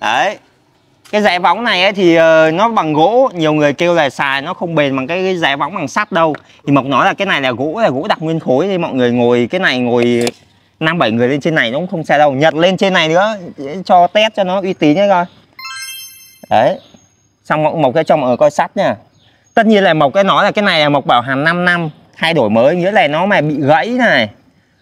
đấy. Cái rẽ võng này ấy thì ờ, nó bằng gỗ. Nhiều người kêu là xài nó không bền bằng cái, rẽ võng bằng sắt đâu. Thì mộc nói là cái này là gỗ là gỗ đặc nguyên khối thì mọi người ngồi cái này ngồi năm bảy người lên trên này nó cũng không sao đâu. Nhật lên trên này nữa cho test cho nó uy tín nhé coi. Đấy. Xong mộc, mộc cái cho mọi người coi sắt nha. Tất nhiên là mộc cái nói là cái này là mộc bảo hàng 5 năm thay đổi mới. Nghĩa là nó mà bị gãy này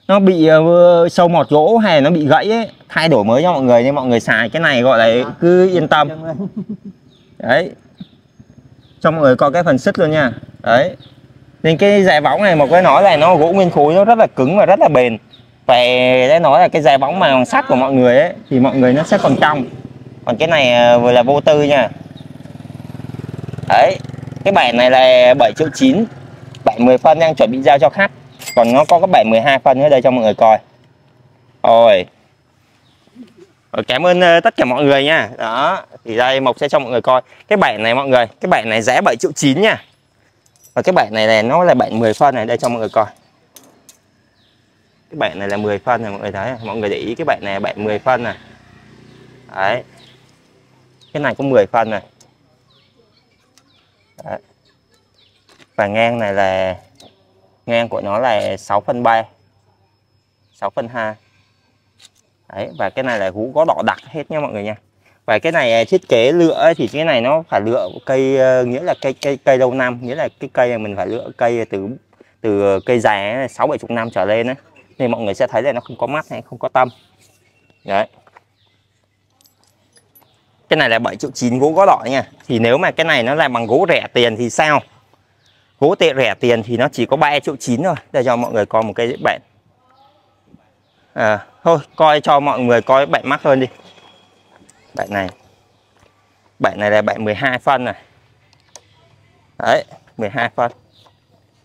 nó bị uh, sâu mọt gỗ hay nó bị gãy ấy, thay đổi mới cho mọi người nên mọi người xài cái này gọi là cứ yên tâm. Đấy. Cho mọi người coi cái phần sứt luôn nha. Đấy. Nên cái dài võng này một cái nói là nó gỗ nguyên khối nó rất là cứng và rất là bền. Và để nói là cái dài võng mà bằng sắt của mọi người ấy thì mọi người nó sẽ còn trong. Còn cái này vừa là vô tư nha. Đấy. Cái bản này là 7 triệu 9 70 phân đang chuẩn bị giao cho khách còn nó có cái bảy 12 phân ở đây cho mọi người coi. Rồi, cảm ơn ờ, tất cả mọi người nha. Đó, thì đây mộc sẽ cho mọi người coi. Cái bảy này mọi người, cái bảy này giá 7 triệu 9 nha. Và cái bảy này này nó là bảy 10 phân này, đây cho mọi người coi. Cái bảy này là 10 phân này, mọi người thấy mọi người để ý cái bảy này là bản 10 phân này. Đấy. Cái này có 10 phân này. Đấy. và ngang này là ngang của nó là 6 phần 3 6 phần 2 Đấy, và cái này là gỗ có đỏ đặc hết nha mọi người nha. Và cái này à, thiết kế lựa thì cái này nó phải lựa cây ờ, nghĩa là cây cây cây lâu năm nghĩa là cái cây này mình phải lựa cây từ từ cây dài sáu bảy chục năm trở lên á nên mọi người sẽ thấy là nó không có mắt hay không có tâm. Đấy. Cái này là 7 triệu 9 gỗ gõ đỏ nha. Thì nếu mà cái này nó làm bằng gỗ rẻ tiền thì sao? Gỗ tệ rẻ tiền thì nó chỉ có 3 triệu 9 thôi để cho mọi người coi một cái bệnh à, thôi coi cho mọi người coi bệnh mắc hơn đi. Bệnh này. Bệnh này là bệnh 12 phân này. Đấy 12 phân.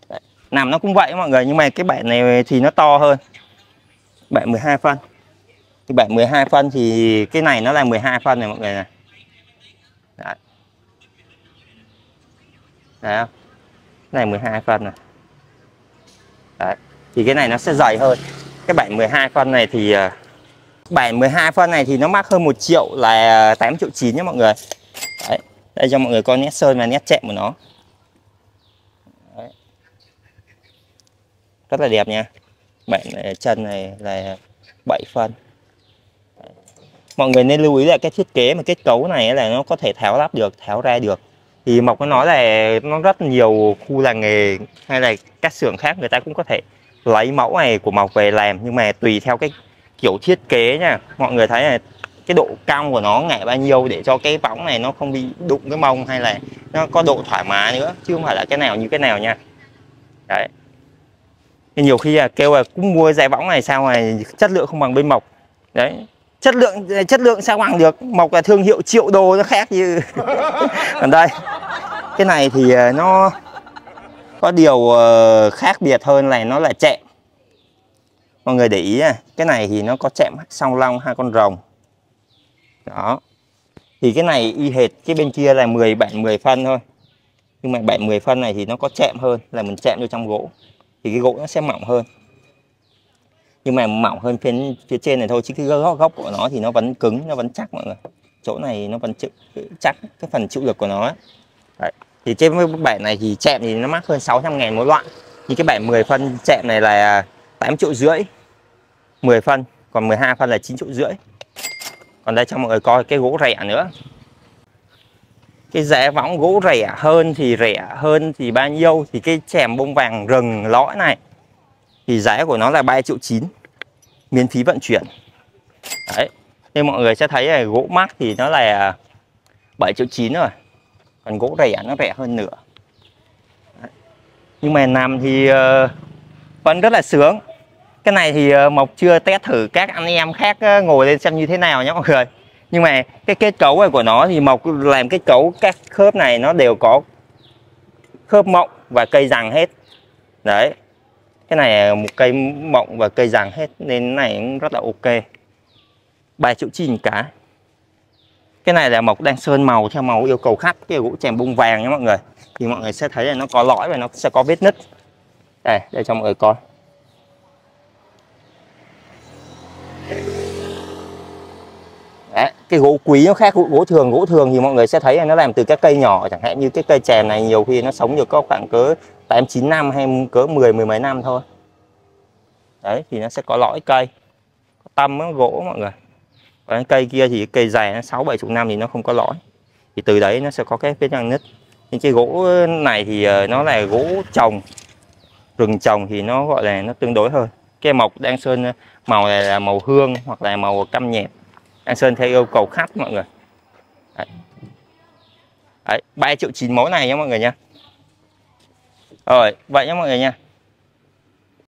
Đấy. nằm nó cũng vậy mọi người nhưng mà cái bệnh này thì nó to hơn. Bệnh 12 phân. Cái bệnh 12 phân thì cái này nó là 12 phân này mọi người này. Đấy, đấy không? Này 12 phân này. Đấy, thì cái này nó sẽ dày hơn. Cái 7 12 phân này thì 7 12 phân này thì nó mắc hơn 1 triệu là 8 triệu 9 nhé mọi người. Đấy, đây cho mọi người coi nét sơn và nét chạm của nó. Đấy. rất là đẹp nha. Bản chân này là 7 phân. Mọi người nên lưu ý là cái thiết kế mà kết cấu này là nó có thể tháo lắp được, tháo ra được thì mộc nó nói là nó rất nhiều khu làng nghề hay là các xưởng khác người ta cũng có thể lấy mẫu này của mộc về làm. Nhưng mà tùy theo cái kiểu thiết kế nha, mọi người thấy là cái độ cong của nó ngại bao nhiêu để cho cái võng này nó không bị đụng cái mông hay là nó có độ thoải mái nữa, chứ không phải là cái nào như cái nào nha. Đấy. Thì nhiều khi là kêu là cũng mua dây võng này sao này chất lượng không bằng bên mộc. Đấy chất lượng chất lượng sao bằng được mọc là thương hiệu triệu đô nó khác như còn đây, cái này thì ờ, nó có điều ờ, khác biệt hơn này nó là chẹm mọi người để ý cái này thì nó có chẹm song long, hai con rồng. Đó, thì cái này y hệt cái bên kia là 10 bản 10 phân thôi. Nhưng mà bản 10 phân này thì nó có chẹm hơn là mình chẹm vô trong gỗ, thì cái gỗ nó sẽ mỏng hơn nhưng mà mỏng hơn phía phía trên này thôi, chứ cái góc góc của nó thì nó vẫn cứng, nó vẫn chắc mọi người. Chỗ này nó vẫn chịu chắc cái phần chịu lực của nó Đấy. thì trên bản này thì chạm thì nó mắc hơn 600 ngàn mỗi loại như cái bản 10 phân chạm này là 8 triệu rưỡi. 10 phân, còn 12 phân là 9 triệu rưỡi. Còn đây cho mọi người coi cái gỗ rẻ nữa. Cái giá võng gỗ rẻ hơn thì rẻ hơn thì bao nhiêu? Thì cái chèm bông vàng rừng lõi này. Thì giá của nó là 3 triệu 9 miễn phí vận chuyển. Đấy nên mọi người sẽ thấy là gỗ mắc thì nó là 7 triệu 9 rồi còn gỗ rẻ nó rẻ hơn nữa đấy. nhưng mà nằm thì uh, vẫn rất là sướng. Cái này thì uh, Mộc chưa test thử các anh em khác uh, ngồi lên xem như thế nào nhé mọi người. Nhưng mà cái kết cấu này của nó thì Mộc làm kết cấu các khớp này nó đều có khớp mộng và cây rằng hết. Đấy cái này một cây mộng và cây giàng hết, nên này cũng rất là ok. Bài triệu chín cả. Cái này là mộc đang sơn màu theo màu yêu cầu khách cái gỗ chèm bông vàng nha mọi người. Thì mọi người sẽ thấy là nó có lõi và nó sẽ có vết nứt. Đây để cho mọi người coi Đấy, cái gỗ quý nó khác, gỗ thường gỗ thường thì mọi người sẽ thấy là nó làm từ các cây nhỏ, chẳng hạn như cái cây chèm này nhiều khi nó sống được có khoảng cỡ tám, chín năm hay cỡ 10 mười mấy năm thôi. Đấy, thì nó sẽ có lõi cây, có tâm nó gỗ mọi người. Còn cây kia thì cây dài nó sáu, bảy chục năm thì nó không có lõi. Thì từ đấy nó sẽ có cái vết răng nứt. Nhưng cái gỗ này thì ờ, nó là gỗ trồng, rừng trồng thì nó, gọi là, nó tương đối hơn. Cái mộc đang sơn ờ, màu này là màu hương hoặc là màu cam nhẹt em sơn theo yêu cầu khách mọi người. Đấy. Đấy, 3 triệu chín mẫu này nhé mọi người nha rồi vậy nhé mọi người nha